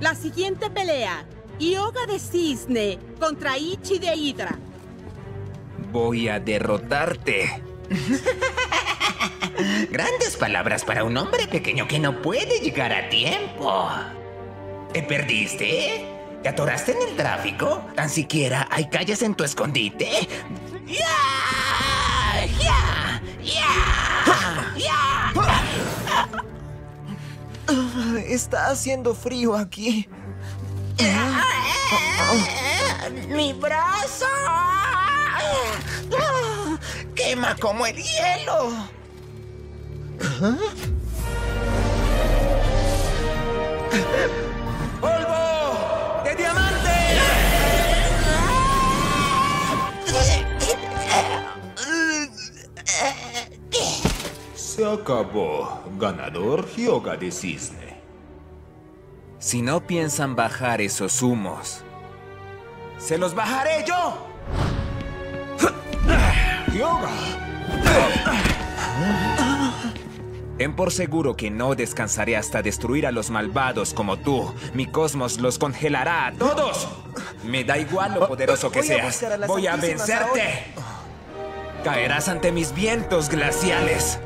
La siguiente pelea. Yoga de Cisne contra Ichi de Hydra. Voy a derrotarte. Grandes palabras para un hombre pequeño que no puede llegar a tiempo. ¿Te perdiste? ¿Te atoraste en el tráfico? ¿Tan siquiera hay calles en tu escondite? ¡Ya! Está haciendo frío aquí. ¡Mi brazo! ¡Quema como el hielo! ¡Polvo! ¡De diamante! Se acabó. Ganador Hyoga de Cisne. Si no piensan bajar esos humos, ¡se los bajaré yo! ¡Hyoga! Ten por seguro que no descansaré hasta destruir a los malvados como tú. Mi cosmos los congelará a todos. Me da igual lo poderoso que Voy seas. a Voy a vencerte. Caerás ante mis vientos glaciales.